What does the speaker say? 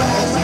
I'm